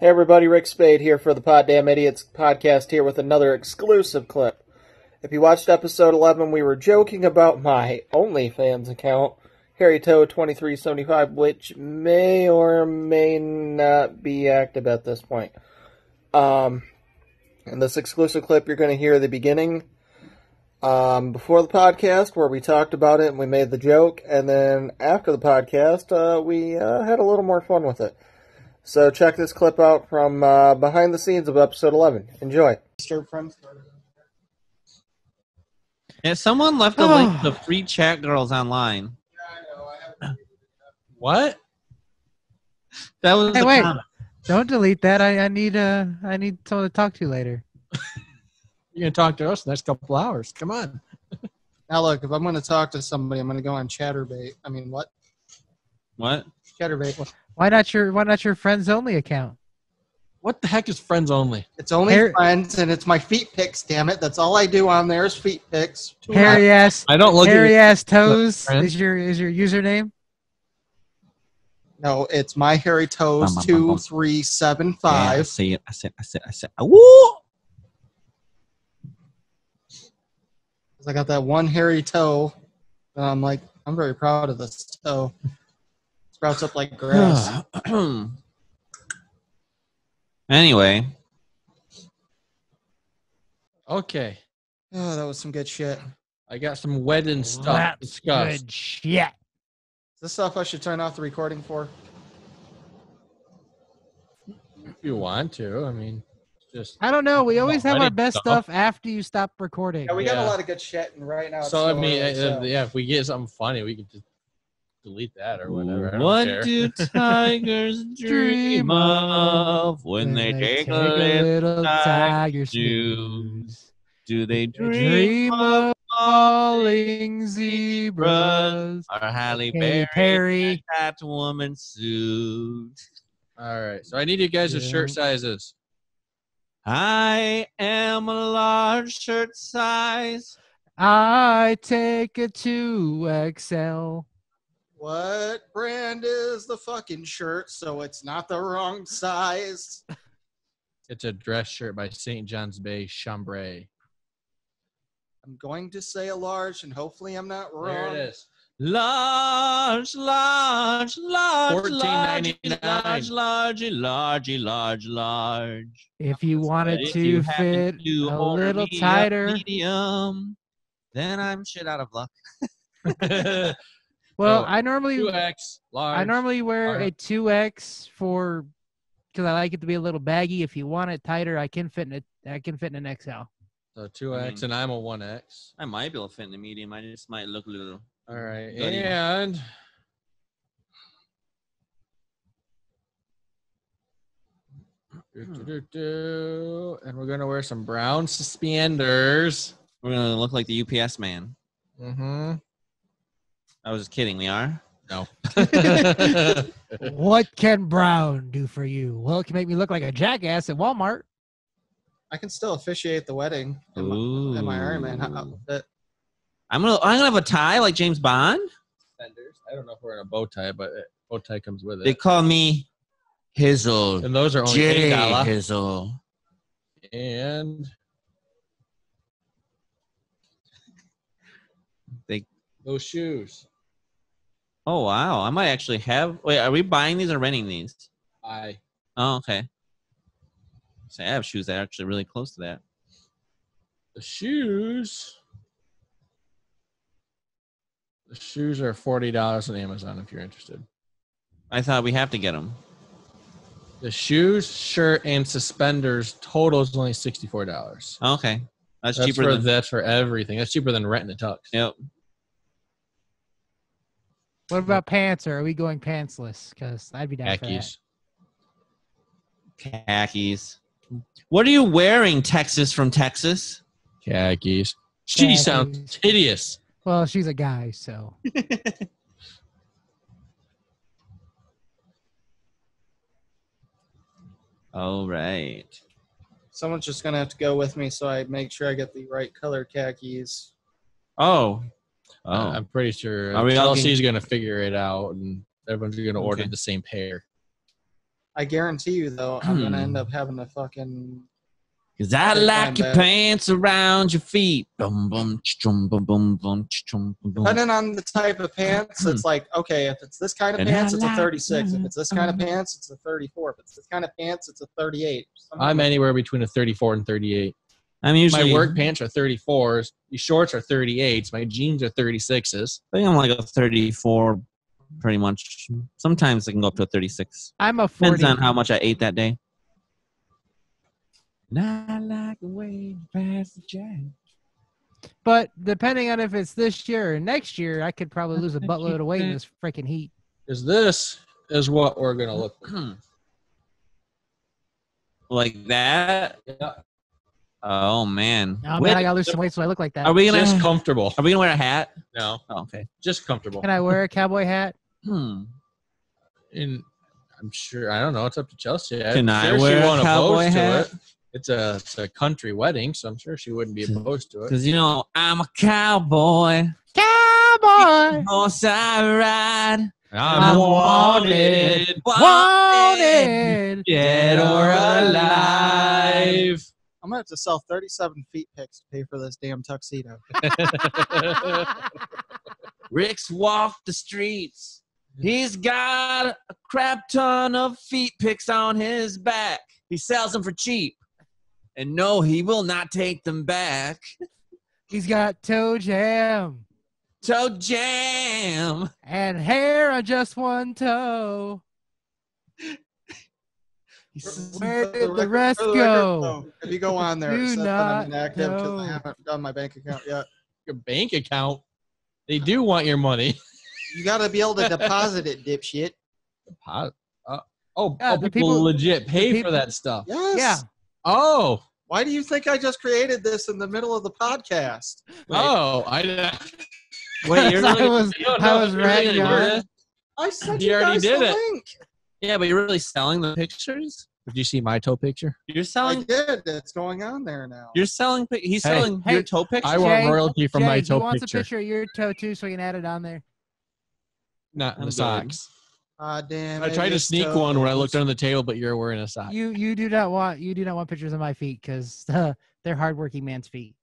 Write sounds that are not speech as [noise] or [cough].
Hey everybody, Ric Spade here for the Poddamn Idiotz podcast here with another exclusive clip. If you watched episode 11, we were joking about my OnlyFans account, Harry Toe 2375, which may or may not be active at this point. Um, in this exclusive clip, you're going to hear the beginning um, before the podcast where we talked about it and we made the joke, and then after the podcast, uh, we uh, had a little more fun with it. So check this clip out from uh, behind the scenes of episode 11. Enjoy. Disturbed friends. Yeah, someone left a link to free chat girls online. [laughs] What? That was Hey, the wait. comment. Don't delete that. I, I need uh I need someone to talk to you later. [laughs] You're gonna talk to us the next couple hours. Come on. Now look, if I'm going to talk to somebody, I'm going to go on Chaturbate. I mean, what? What? Chaturbate. Why not your Why not your friends only account? What the heck is friends only? It's only Harry- friends, and it's my feet pics. Damn it! That's all I do on there is feet pics. Two Hairy ass I don't look hairy at ass toes friends. is your is your username. No, it's my hairy toes Bum, bum, bum, two bum. three seven Yeah, I five. see it. I said. I said. I said. Woo! 'Cause I got that one hairy toe, and I'm like, I'm very proud of this toe. Sprouts up like grass. [sighs] anyway, Okay. oh, that was some good shit. I got some wedding stuff to That's discuss. good shit. Is this stuff I should turn off the recording for? If you want to, I mean, just I don't know. We always have our best stuff. stuff after you stop recording. Yeah, we got Yeah. a lot of good shit, and right now. It's so. I still mean, early, uh, so- yeah, if we get something funny, we could just delete that or whatever. What care. do [laughs] tigers dream of when they take a little tiger snooze? snooze. Do they They dream Dream of of falling zebras. or Halle Katy Berry Perry. that woman suit? All right. So I need you guys' shirt sizes. I am a large shirt size. I take a 2XL. What brand is the fucking shirt so it's not the wrong size? It's a dress shirt by St. John's Bay Chambray. I'm going to say a large, and hopefully I'm not wrong. There it is. Large, large, large, large, large, large, large, large, large. If you wanted If to you fit to a little me tighter. medium, then I'm shit out of luck. [laughs] [laughs] [laughs] Well, So, I normally 2X, large. I normally wear a 2X for because I like it to be a little baggy. If you want it tighter, I can fit in it. I can fit in an XL. So 2X, I mean- and I'm a 1X. I might be able to fit in the medium. I just might look a little. All right. Buddy. And and we're gonna wear some brown suspenders. We're gonna look like the UPS man. Mm-hmm. I was just kidding. We are. No. [laughs] what can brown do for you? Well, it can make me look like a jackass at Walmart. I can still officiate the wedding in my, in my Iron Man outfit. I'm gonna. I'm gonna have a tie like James Bond. Suspenders. I don't know if we're in a bow tie, but uh, bow tie comes with it. They call me Hizzle. And those are only eight J dollar. Hizzle. And They- those shoes. Oh wow! I might actually have. Wait, are we buying these or renting these? I Oh, okay. So I have shoes that are actually really close to that. the shoes. The shoes are forty dollars on Amazon if you're interested. I thought we have to get them. The shoes, shirt, and suspenders total is only sixty four dollars. Okay, that's, That's cheaper for than. that's for everything. That's cheaper than renting a tux. Yep. What about pants? Or are we going pantsless? Because I'd be down for that. Khakis. Khakis. What are you wearing, Texas from Texas? Khakis. She sounds hideous. Well, she's a guy, so [laughs] All right. Someone's just gonna have to go with me so I make sure I get the right color khakis. Oh. Oh. Uh, I'm pretty sure Are we all Chelsea's gonna figure it out, and everyone's gonna order Okay. the same pair. I guarantee you though, I'm gonna end up having to fucking. Cause I like your back. pants around your feet. Boom, boom, chum, boom, boom, boom, chum, boom, boom. Depending on the type of pants, it's like okay, if it's this kind of And pants, I it's a like 36. If it's this kind of pants, it's a 34. If it's this kind of pants, it's a 38. Some of I'm them- anywhere between a 34 and 38. I'm usually my work pants are 34s. Your shorts are 38s. My jeans are 36s. I think I'm like a 34, pretty much. Sometimes I can go up to a 36. I'm a 40. Depends on how much I ate that day. Not like the way you pass the jack. But depending on if it's this year or next year, I could probably lose a buttload of weight in this freaking heat. Is this is what we're gonna look. [clears throat] like that. Yeah. Oh man. Oh Wait, man, I gotta lose some weight so I look like that. are we gonna? Just comfortable. Are we gonna wear a hat? No, Oh, okay. just comfortable. Can I wear a [laughs] cowboy hat? Hmm. And I'm sure I don't know. It's up to Chelsea. I'm Can I sure wear she a won't cowboy hat? it. It's a it's a country wedding, so I'm sure she wouldn't be opposed to it. Because you know I'm a cowboy. Cowboy, Horse I ride. I'm wanted, wanted. Dead or alive. I'm gonna have to sell 37 feet pics to pay for this damn tuxedo. [laughs] Ric's walked the streets. He's got a crap ton of feet picks on his back. He sells them for cheap. And no, he will not take them back. He's got toe jam Toe jam. and hair on just one toe. He says, Where did the record- rest record, go? though, If you go on there, Do it I'm not inactive because know. I haven't done my bank account yet. Your bank account. They do want your money. You got to be able to deposit it, dipshit. Pot- uh, oh, Yeah, oh, the people, people- legit pay people- for that stuff. Yes. Yeah. Oh, Why do you think I just created this in the middle of the podcast? oh, I. [laughs] Wait, you're I was, You don't I was if you're really ratting gonna do on. this? I said You you, already guys did the it. Link. yeah, but you're really selling the pictures. Did you see my toe picture? You're I selling. did. It's going on there now. You're selling. pic- He's Hey, selling your toe pictures. I want Jay, royalty from my Jay, toe he wants picture, a picture of your toe too, so we can add it on there. not I'm the good. socks. Ah, damn. I tried to idiot's sneak one when I looked under the table, but you're wearing a sock. You you do not want you do not want pictures of my feet because uh, [laughs] they're hardworking man's feet.